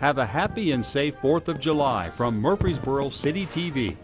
Have a happy and safe 4th of July from Murfreesboro City TV.